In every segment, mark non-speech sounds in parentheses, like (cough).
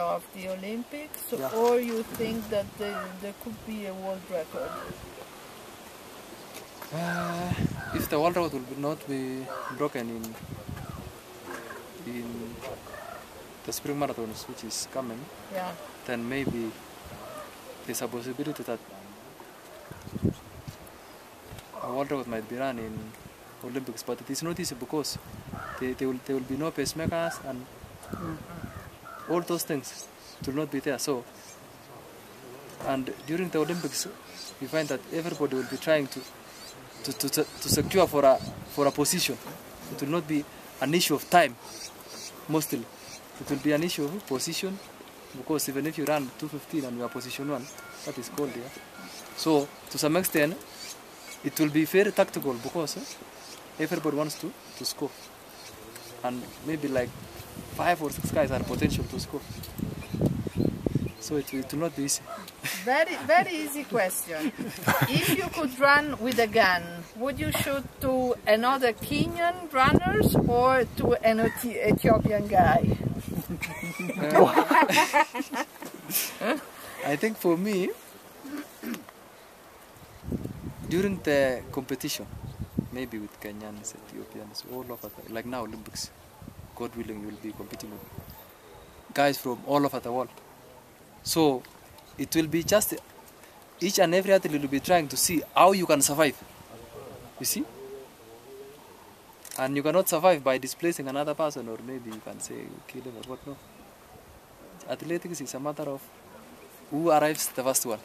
of the Olympics, Yeah. or you think that there, there could be a world record? Uh, if the world record will not be broken in in the spring marathons, which is coming, Yeah. then maybe there's a possibility that a world record might be run in Olympics, but it is not easy because there, there, will, there will be no pacemakers and all those things will not be there. So, and during the Olympics, we find that everybody will be trying to to, to, to, secure for a for a position. It will not be an issue of time, mostly. It will be an issue of position because even if you run 215 and you are position one, that is called yeah. So to some extent, it will be very tactical because eh, everybody wants to, to score. And maybe like five or six guys are potential to score. So it, will- it will not be easy. Very, very easy question. if you could run with a gun, would you shoot to another Kenyan runners or to an Ethi- Ethiopian guy? (laughs) I think for me, during the competition, maybe with Kenyans, Ethiopians, all over, the, like now Olympics, God willing, you will be competing with guys from all over the world. So it will be just each and every athlete will be trying to see how you can survive. You see? And you cannot survive by displacing another person, or maybe you can say kill him or what. No. Athletics is a matter of who arrives the first one.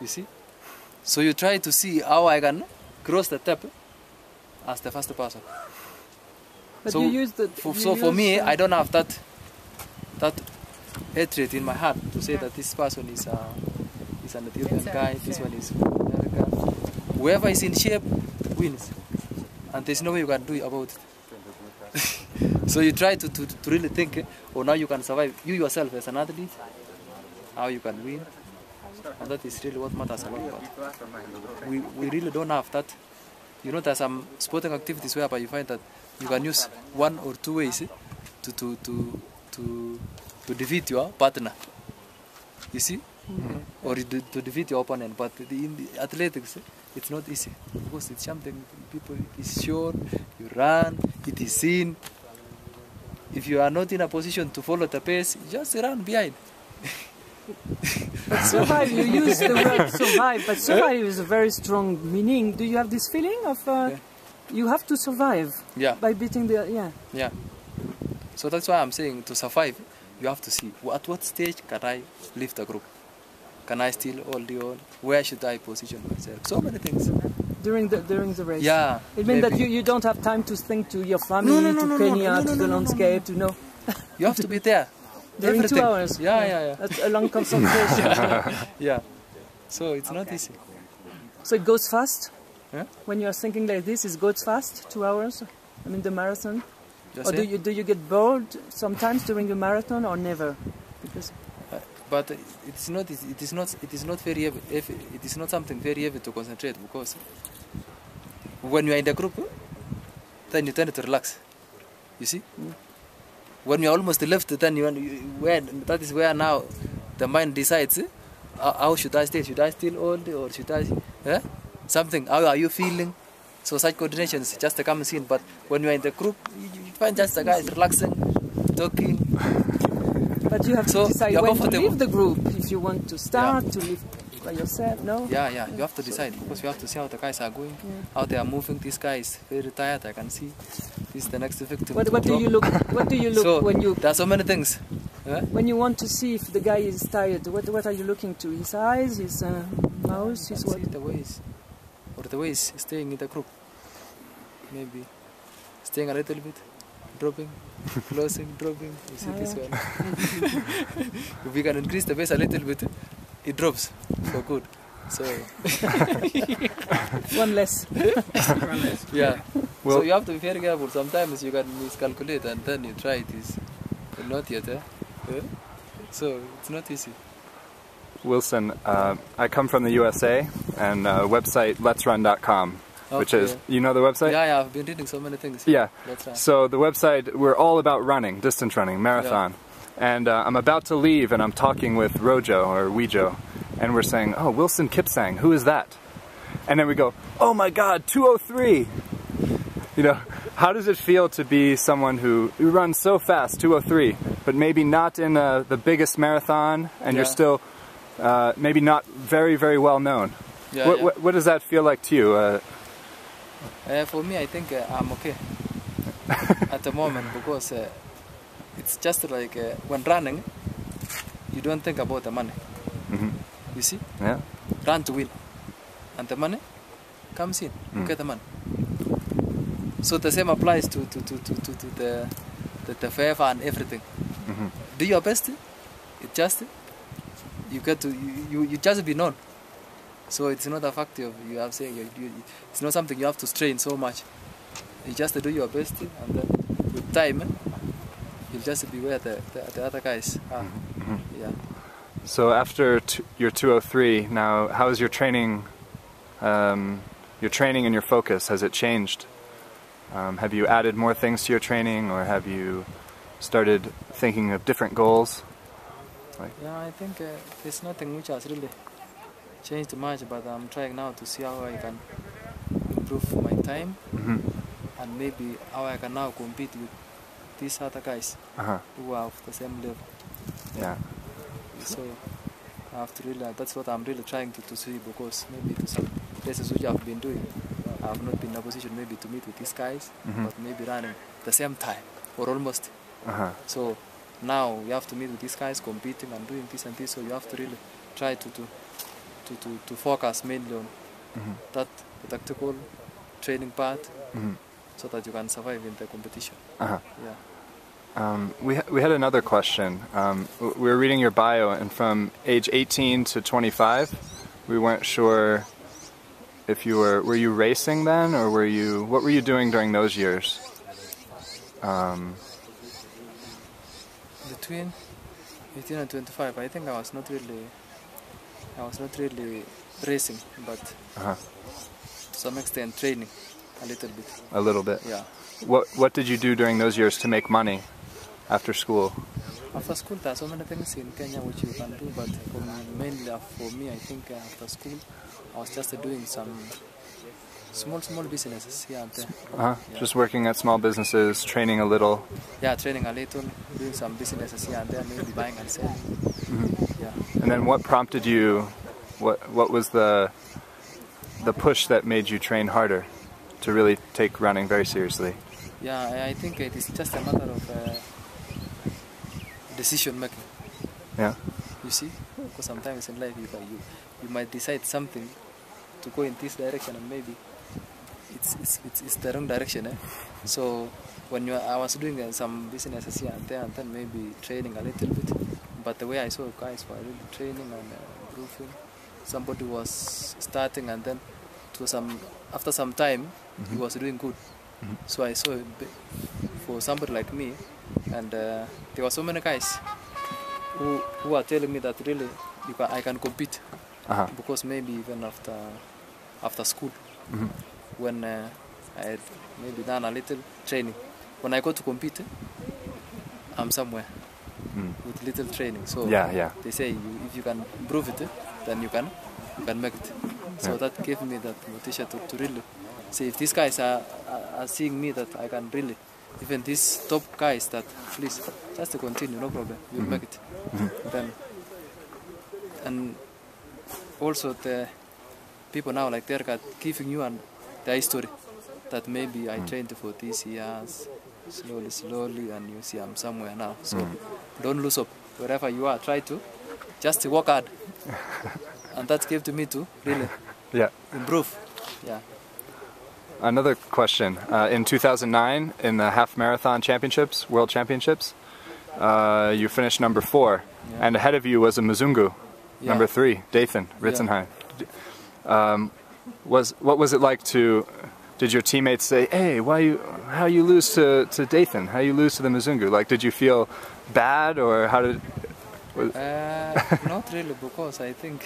You see? So you try to see how I can cross the step as the first person. But so you use the. for, you so for me, uh, I don't have that that hatred in my heart to say that this person is a is an Ethiopian It's guy, this one is from America. Whoever is in shape wins, and there's no way you can do about it. (laughs) so you try to, to, to really think, eh, oh, now you can survive. You yourself as an athlete, how you can win, and that is really what matters a lot. But we, we really don't have that. You know, there's some sporting activities whereby you find that you can use one or two ways eh, to, to, to, to, to defeat your partner. You see? Or to, to defeat your opponent. But the, in the athletics, eh, it's not easy because it's something people is short, you run, it is seen. If you are not in a position to follow the pace, just run behind. (laughs) But survive, you use the word survive, but survive is a very strong meaning. Do you have this feeling of uh, Yeah. you have to survive Yeah. by beating the yeah? Yeah. So that's why I'm saying to survive, you have to see at what stage can I leave the group? Can I still hold the on? Where should I position myself? So many things. during the during the race. Yeah. It means that you, you don't have time to think to your family, No, no, no, to Kenya, to the landscape, to know You have to be there. During Everything. two hours. Yeah, yeah, yeah. That's a long concentration. (laughs) Yeah. So it's not easy. so it goes fast. Yeah. When you are thinking like this, it goes fast. Two hours. I mean the marathon. Just or do say- you do you get bored sometimes during the marathon or never? Because uh, but it's not it is not it is not very heavy, heavy it is not something very heavy to concentrate because when you are in the group then you tend to relax you see mm. When you are almost left then you, where that is where now the mind decides eh, how, should I stay? Should I still hold or should I eh? something. How are you feeling? So such coordinations just comes in but when you are in the group you, you find just the guys relaxing talking. But you have So, to decide you're when to leave the group. If you want to start to live by yourself, no. Yeah, yeah, you have to decide because you have to see how the guys are going, how they are moving. This guy is very tired. I can see. This is the next victim. What, what do you look? What do you look (laughs) so when you there are so many things. When you want to see if the guy is tired? What what are you looking to? His eyes, his uh, mouth, his what? See the ways, or the ways staying in the group. Maybe staying a little bit, dropping, (laughs) closing, dropping. You see Ah, this yeah. one. (laughs) if we can increase the pace a little bit, it drops for good. So (laughs) One less. yeah. Well- so you have to be very careful. Sometimes you can miscalculate and then you try it is not yet. Eh? So it's not easy. Wilson, uh, I come from the USA and uh, website letsrun.com, which is, you know the website? Yeah, yeah. I've been reading so many things. Yeah. That's right. So the website, we're all about running, distance running, marathon. And uh, I'm about to leave, and I'm talking with Rojo or Wejo, and we're saying, "Oh, Wilson Kipsang, who is that?" And then we go, "Oh my God, 203!" You know, how does it feel to be someone who, who runs so fast, 203, but maybe not in uh, the biggest marathon, and you're still uh, maybe not very, very well known? Yeah, what, yeah. What, what does that feel like to you? Uh, Uh, for me, I think uh, I'm okay (laughs) at the moment because uh, it's just like uh, when running, you don't think about the money. Mhm. You see, yeah. run to win, and the money comes in. You Mm. get the money. So the same applies to to, to, to, to, to the, the the favor and everything. Mhm. Do your best. It just you get to you, you, you just be known. So it's not a fact of you have saying you, you, it's not something you have to strain so much. You just do your best and then with time you'll just beware the, the, the other guys are. Mhm. Yeah. So after t- your 203, now how is your training? Um, your training and your focus has it changed? Um, have you added more things to your training, or have you started thinking of different goals? Yeah, I think uh, there's nothing which has really changed much, but I'm trying now to see how I can improve my time hmm and maybe how I can now compete with these other guys Uh-huh. who are of the same level. Yeah. So I have to really, that's what I'm really trying to, to see because maybe to some places which I've been doing, I have not been in a position maybe to meet with these guys, Mhm. but maybe running the same time or almost. Uh-huh. So now you have to meet with these guys competing and doing this and this, so you have to really try to, to, to, to, to focus mainly on Mhm. that the tactical training part Mhm. So that you can survive in the competition. Uh-huh. Yeah. Um, we, ha- we had another question. Um, w- we were reading your bio, and from age 18 to 25, we weren't sure if you were were you racing then, or were you what were you doing during those years? Um, between 18 and 25 i think i was not really i was not really racing but uh-huh. to some extent training a little bit a little bit. yeah What what did you do during those years to make money after school? after school there are so many things in kenya which you can do but for mainly uh, for me i think uh, after school i was just uh, doing some small small businesses here and there Uh-huh. Just working at small businesses, training a little. yeah training a little doing some businesses here and there maybe buying and selling yeah And then what prompted you? What what was the the push that made you train harder to really take running very seriously? yeah i, think it is just a matter of uh, decision making Yeah. You see, because sometimes in life you, you you might decide something to go in this direction and maybe it's it's it's, it's the wrong direction. Eh? (laughs) So when you I was doing uh, some businesses here and there and then maybe training a little bit, but the way I saw guys were really training and uh, improving. Somebody was starting and then to some after some time he was doing good. Mhm. So I saw for somebody like me, and uh, there were so many guys who, who are telling me that really you can, I can compete Uh-huh. because maybe even after after school Mhm. when uh, I had maybe done a little training when I go to compete I'm somewhere Mm. with little training so Yeah, yeah. they say you, if you can improve it then you can you can make it so Yeah. that gave me that motivation to, to really say if these guys are, are, are seeing me that I can really even these top guys that please just to continue no problem you'll make mm-hmm. it. Mm-hmm. Then and also the people now like they're giving you an the history that maybe I mm. trained for these years slowly slowly and you see I'm somewhere now. So mm. don't lose up wherever you are try to just work hard. (laughs) And that gave to me to really. Yeah. improve. Yeah Another question. Uh, in 2009, in the half marathon championships, world championships, uh, you finished number four, Yeah. and ahead of you was a Mzungu, Yeah. number three, Dathan Ritzenheim. Um, was what was it like to? Did your teammates say, "Hey, why you? How you lose to to Dathan? How you lose to the Mzungu? Like, did you feel bad, or how did? uh, (laughs) not really because I think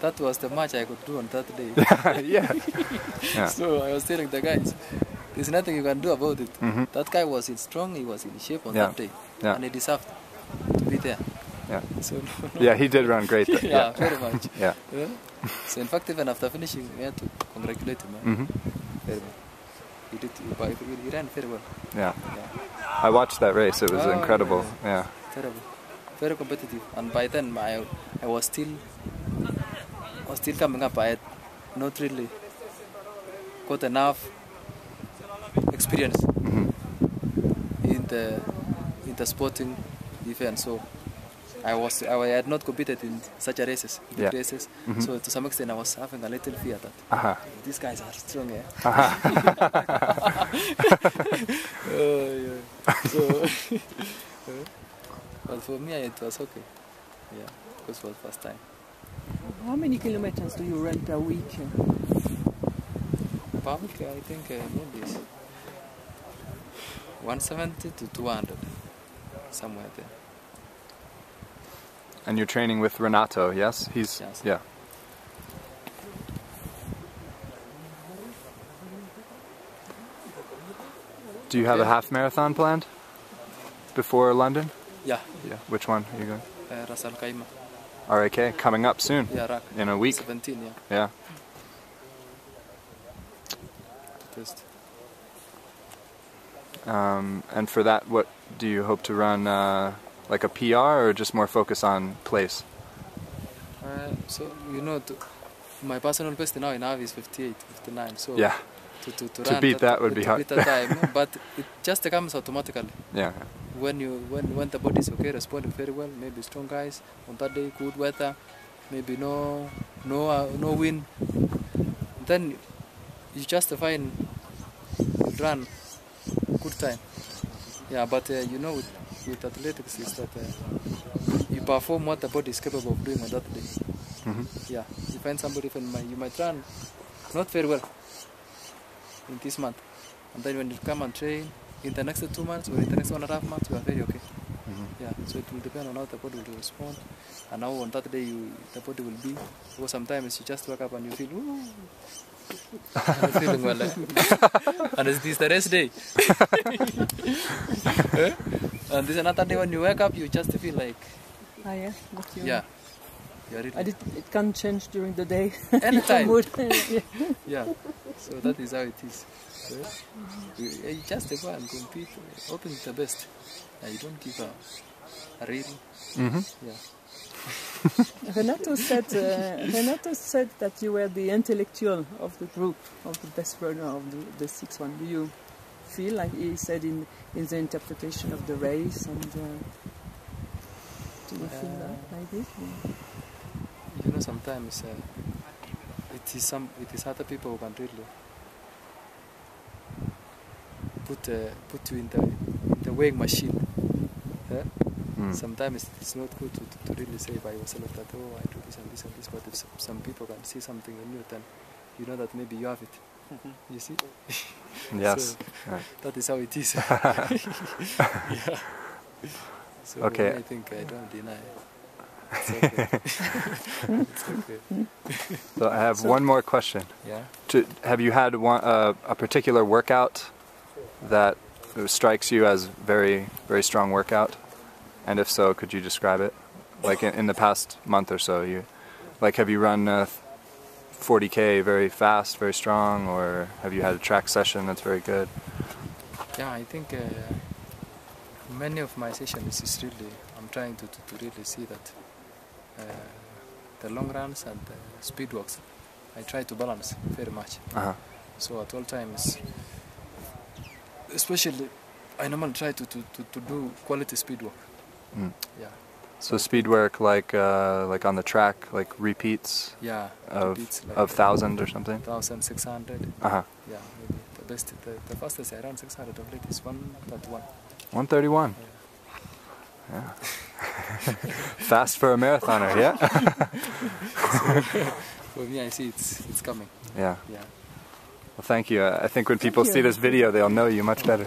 that was the match I could do on that day (laughs) yeah. (laughs) Yeah. so I was telling the guys there's nothing you can do about it Mhm. that guy was in strong he was in shape on Yeah. that day Yeah. and he deserved to be there. Yeah. (laughs) So no, no. Yeah, he did run great. Though. yeah, very much. Yeah. Yeah. So in fact, even after finishing, we had to congratulate him. eh, hmm Very well. He did. He, he ran very well. Yeah. Yeah. I watched that race. It was Oh, incredible. Yeah. Terrible. Very competitive. And by then, I, I was still, was still coming up. I had not really got enough experience hmm in the in the sporting event. So I was I had not competed in such a races, big Yeah. races. Mhm. So to some extent, I was having a little fear that Uh-huh. these guys are strong. Eh? (laughs) Uh-huh. (laughs) Oh, yeah. So, (laughs) but for me, it was okay. Yeah, because it was first time. How many kilometers do you run per week? Public, I think uh, maybe 170 to 200, somewhere there. And you're training with Renato, yes? He's Yes. yeah. Do you have a half marathon planned before London? Yeah, Yeah. Which one are you going? uh, Ras Al Khaimah. RAK coming up soon Yeah, Rak. in a week. 17, yeah. Yeah. Test. Um, and for that, what do you hope to run? Uh, like a PR or just more focus on place? Uh, so, you know, to, my personal best now in Avi is 58, 59. So, Yeah. to, to, to, To beat that would be hard. beat that time, (laughs) but it just comes automatically. Yeah. When you when when the body is okay, responding very well. Maybe strong guys on that day, good weather, maybe no no uh, no wind. Then you just find run good time. Yeah, but uh, you know with, with athletics is that uh, you perform what the body is capable of doing on that day. hmm Yeah, you find somebody even might, you might run not very well in this month, and then when you come and train in the next two months or in the next one and a half months, you are very okay. Mhm. Yeah, so it will depend on how the body will respond, and how on that day you the body will be. Because sometimes you just wake up and you feel, ooh, I'm feeling well, (laughs) and it's this the rest day. (laughs) Eh? And this another day when you wake up, you just feel like, Ah, yeah. What you yeah, you really And it, it can change during the day. (laughs) Anytime. Your mood. yeah. Yeah, so that is how it is. So, you, you just go and compete, uh, hoping the best. Uh, you don't give a, a reading. hmm Yeah. (laughs) Renato said uh, Renato said that you were the intellectual of the group, of the best runner of the, the six one. Do you feel like he said in in the interpretation of the race and uh, do you feel that like this? or- You know, sometimes uh, it is some, it is other people who can really put uh, put you in the in the weighing machine. Mm. Sometimes it's not good to, to, to really say by yourself that oh I do this and this and this, but if some, some people can see something in you, then you know that maybe you have it. You see, (laughs) Yes. So, Right. that is how it is. (laughs) (laughs) yeah. So Okay. I think I don't deny. It's okay. it's okay. So I have one more question. Yeah. To, have you had one, uh, a particular workout that strikes you as very, very strong workout? And if so, could you describe it? Like in, in the past month or so, you, like have you run uh, 40k very fast, very strong, or have you had a track session that's very good? Yeah, I think uh, many of my sessions is really I'm trying to, to, to really see that uh, the long runs and the speed walks I try to balance very much. Uh-huh. So at all times, especially I normally try to, to, to, to do quality speed work. Mm. Yeah, So speed work like uh, like on the track, like repeats yeah. of beats like of thousand or something. 1600. Uh huh. Yeah, maybe the best, the, the fastest I ran 600 of late is 131. 131. Yeah. (laughs) Fast for a marathoner, yeah? (laughs) For me, I see it's it's coming. yeah. Yeah. Well, thank you. I think when people you. see this video, they'll know you much better.